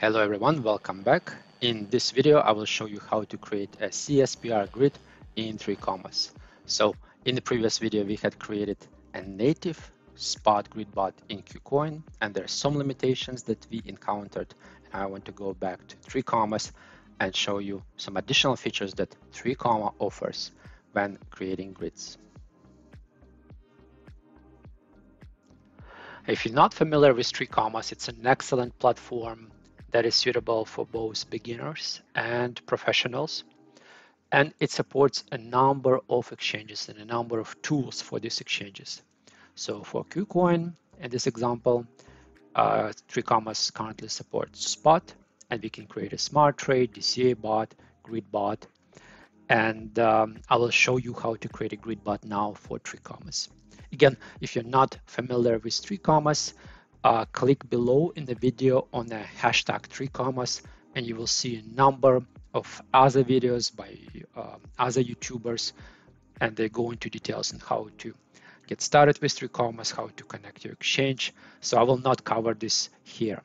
Hello everyone, welcome back. In this video, I will show you how to create a CSPR grid in 3Commas. So in the previous video, we had created a native spot grid bot in KuCoin, and there are some limitations that we encountered. And I want to go back to 3Commas and show you some additional features that 3Comma offers when creating grids. If you're not familiar with 3Commas, it's an excellent platform that is suitable for both beginners and professionals. And it supports a number of exchanges and a number of tools for these exchanges. So for KuCoin, in this example, uh, 3Commas currently supports Spot, and we can create a smart trade, DCA bot, grid bot, and um, I will show you how to create a grid bot now for 3Commas. Again, if you're not familiar with 3Commas, uh, click below in the video on the hashtag 3Commas and you will see a number of other videos by uh, other YouTubers and they go into details on how to get started with 3Commas, how to connect your exchange. So I will not cover this here.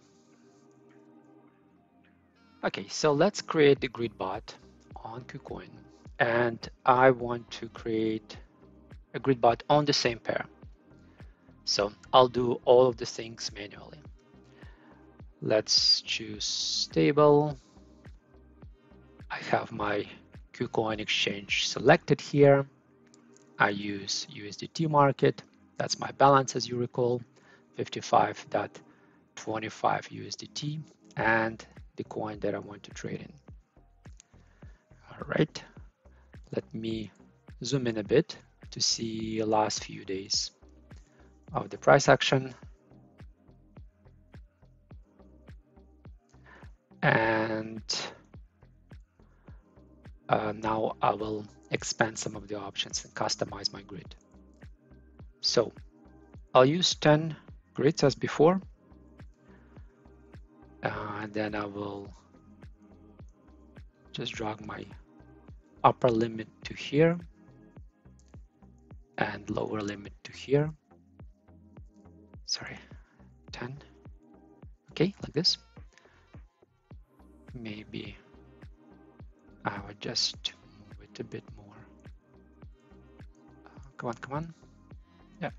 Okay, so let's create the grid bot on KuCoin and I want to create a grid bot on the same pair. So I'll do all of the things manually. Let's choose stable. I have my KuCoin exchange selected here. I use USDT market. That's my balance, as you recall, 55.25 USDT and the coin that I want to trade in. All right, let me zoom in a bit to see last few days of the price action. And uh, now I will expand some of the options and customize my grid. So I'll use 10 grids as before. Uh, and then I will just drag my upper limit to here and lower limit to here sorry. 10 okay like this. Maybe I would just move it a bit more. Uh, come on come on. Yeah.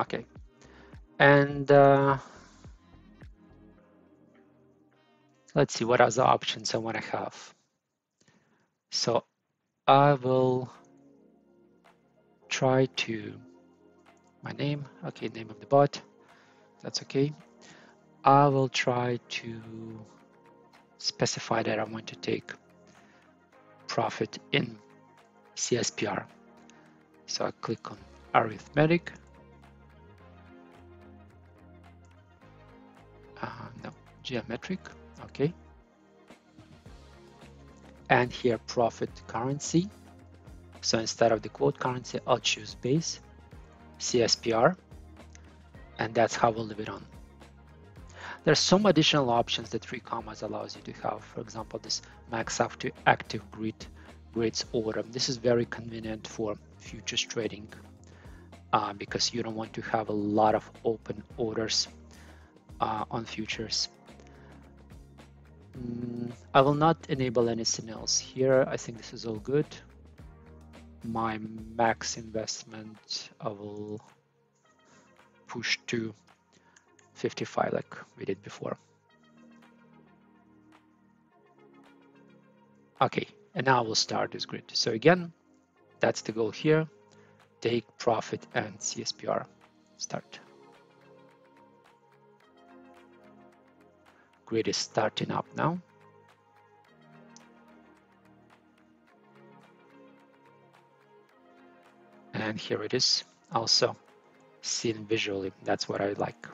Okay. And uh, let's see what other options I want to have? So I will try to my name okay name of the bot that's okay. I will try to specify that I want to take profit in CSPR so I click on arithmetic. Uh, no geometric okay. And here profit currency so instead of the quote currency, I'll choose base, CSPR, and that's how we'll leave it on. There's some additional options that 3Commas allows you to have. For example, this max up to active grid grids order. This is very convenient for futures trading uh, because you don't want to have a lot of open orders uh, on futures. Mm, I will not enable anything else here. I think this is all good my max investment I will push to 55 like we did before. Okay, and now we'll start this grid. So again, that's the goal here. Take profit and CSPR. Start. Grid is starting up now. And here it is. Also seen visually that's what I like.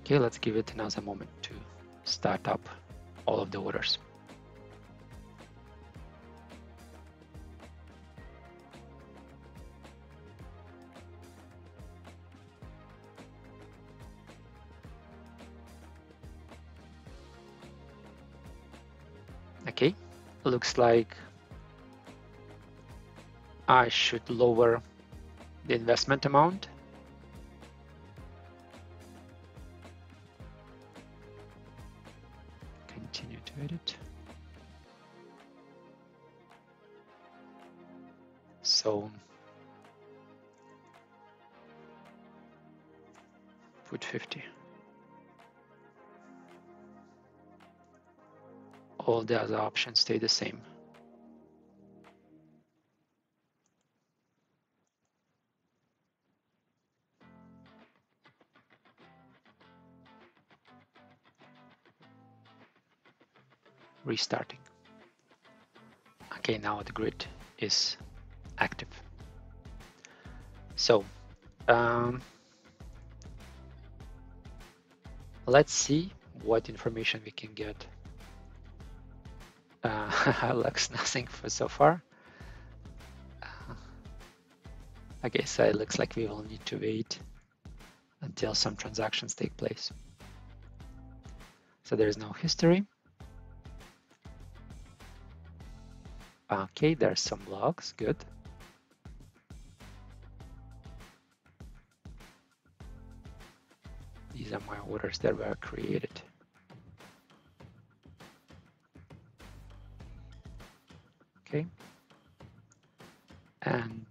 Okay let's give it another moment to start up all of the orders. Okay looks like I should lower the investment amount. Continue to edit. So put 50. All the other options stay the same. Restarting. Okay, now the grid is active. So um, let's see what information we can get. Uh, looks nothing for so far. Uh, okay, so it looks like we will need to wait until some transactions take place. So there is no history. Okay, there's some logs, good. These are my orders that were created. Okay. And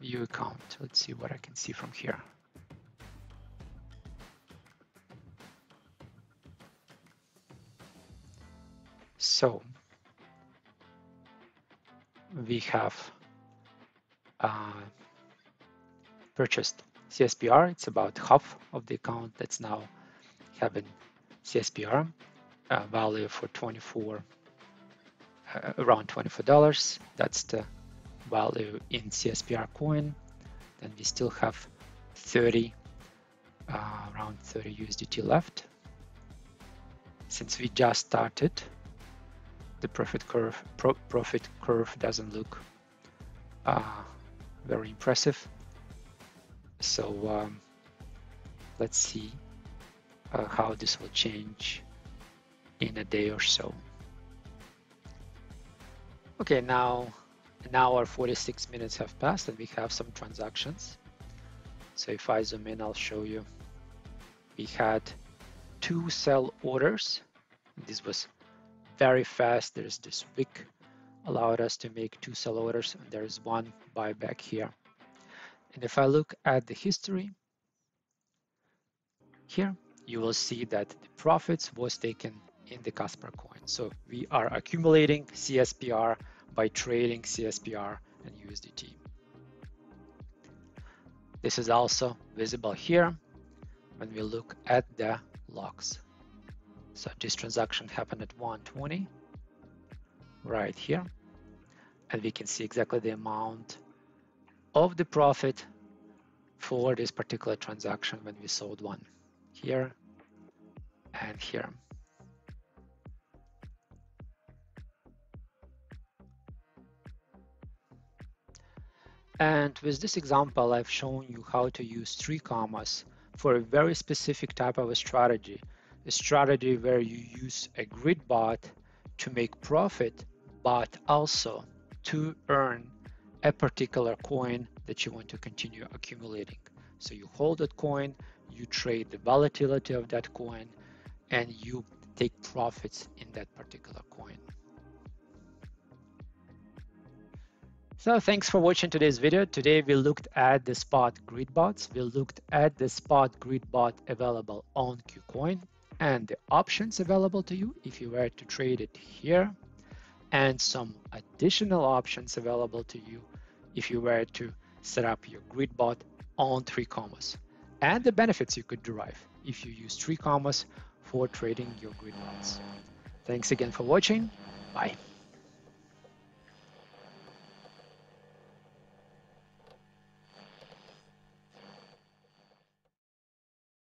view account. Let's see what I can see from here. So we have uh, purchased CSPR. It's about half of the account that's now having CSPR uh, value for 24, uh, around $24. That's the value in CSPR coin. Then we still have 30, uh, around 30 USDT left. Since we just started, the profit curve pro profit curve doesn't look uh, very impressive. So um, let's see uh, how this will change in a day or so. Okay, now an hour 46 minutes have passed and we have some transactions. So if I zoom in, I'll show you. We had two sell orders. This was very fast. There's this wick allowed us to make two sell orders and there's one buyback here. And if I look at the history here, you will see that the profits was taken in the Casper coin. So we are accumulating CSPR by trading CSPR and USDT. This is also visible here when we look at the logs. So this transaction happened at 120 right here. And we can see exactly the amount of the profit for this particular transaction when we sold one here and here. And with this example, I've shown you how to use three commas for a very specific type of a strategy strategy where you use a grid bot to make profit, but also to earn a particular coin that you want to continue accumulating. So you hold that coin, you trade the volatility of that coin, and you take profits in that particular coin. So thanks for watching today's video. Today we looked at the spot grid bots. We looked at the spot grid bot available on KuCoin and the options available to you if you were to trade it here and some additional options available to you if you were to set up your grid bot on 3Commas and the benefits you could derive if you use 3Commas for trading your grid bots. Thanks again for watching. Bye.